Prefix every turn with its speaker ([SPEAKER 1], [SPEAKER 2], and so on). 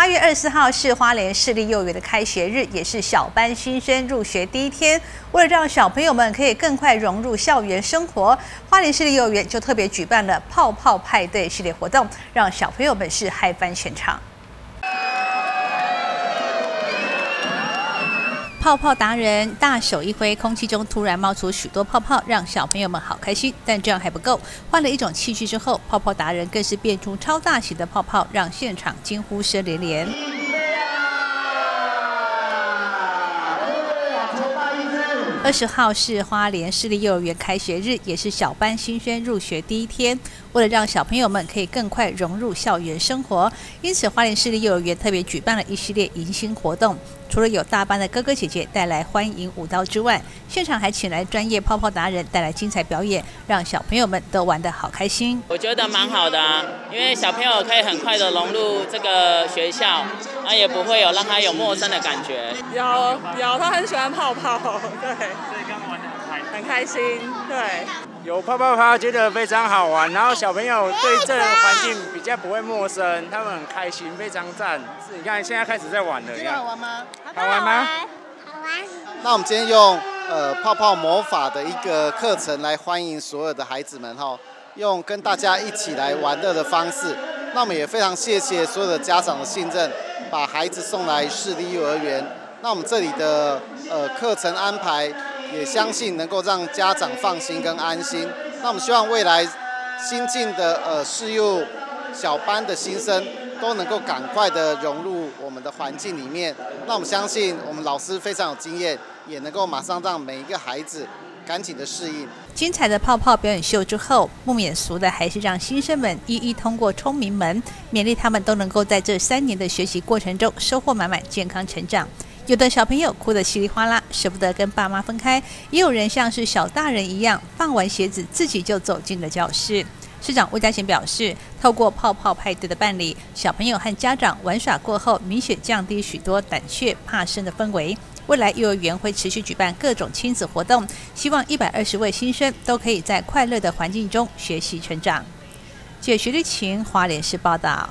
[SPEAKER 1] 八月二十四号是花莲市立幼儿园的开学日，也是小班新生入学第一天。为了让小朋友们可以更快融入校园生活，花莲市立幼儿园就特别举办了泡泡派对系列活动，让小朋友们是嗨翻全场。泡泡达人大手一挥，空气中突然冒出许多泡泡，让小朋友们好开心。但这样还不够，换了一种器具之后，泡泡达人更是变出超大型的泡泡，让现场惊呼声连连。二十号是花莲市立幼儿园开学日，也是小班新生入学第一天。为了让小朋友们可以更快融入校园生活，因此花莲市立幼儿园特别举办了一系列迎新活动。除了有大班的哥哥姐姐带来欢迎舞蹈之外，现场还请来专业泡泡达人带来精彩表演，让小朋友们都玩得好开心。
[SPEAKER 2] 我觉得蛮好的啊，因为小朋友可以很快的融入这个学校，那也不会有让他有陌生的感觉。
[SPEAKER 3] 有有，他很喜欢泡泡，对，所以刚刚玩得很开心，对。
[SPEAKER 4] 有泡泡泡，觉得非常好玩，然后小朋友对这个环境比较不会陌生，他们很开心，非常赞。是，你看现在开始在玩了，
[SPEAKER 1] 好玩吗？
[SPEAKER 4] 好玩吗？
[SPEAKER 5] 好玩。那我们今天用呃泡泡魔法的一个课程来欢迎所有的孩子们哈，用跟大家一起来玩乐的方式。那我们也非常谢谢所有的家长的信任，把孩子送来市立幼儿园。那我们这里的呃课程安排。也相信能够让家长放心跟安心。那我们希望未来新进的呃试幼小班的新生都能够赶快的融入我们的环境里面。那我们相信我们老师非常有经验，也能够马上让每一个孩子赶紧的适应。
[SPEAKER 1] 精彩的泡泡表演秀之后，不免俗的还是让新生们一一通过聪明门，勉励他们都能够在这三年的学习过程中收获满满，健康成长。有的小朋友哭得稀里哗啦，舍不得跟爸妈分开；也有人像是小大人一样，放完鞋子自己就走进了教室。市长魏家贤表示，透过泡泡派对的办理，小朋友和家长玩耍过后，明显降低许多胆怯怕生的氛围。未来幼儿园会持续举办各种亲子活动，希望一百二十位新生都可以在快乐的环境中学习成长。解学的情，华联市报道。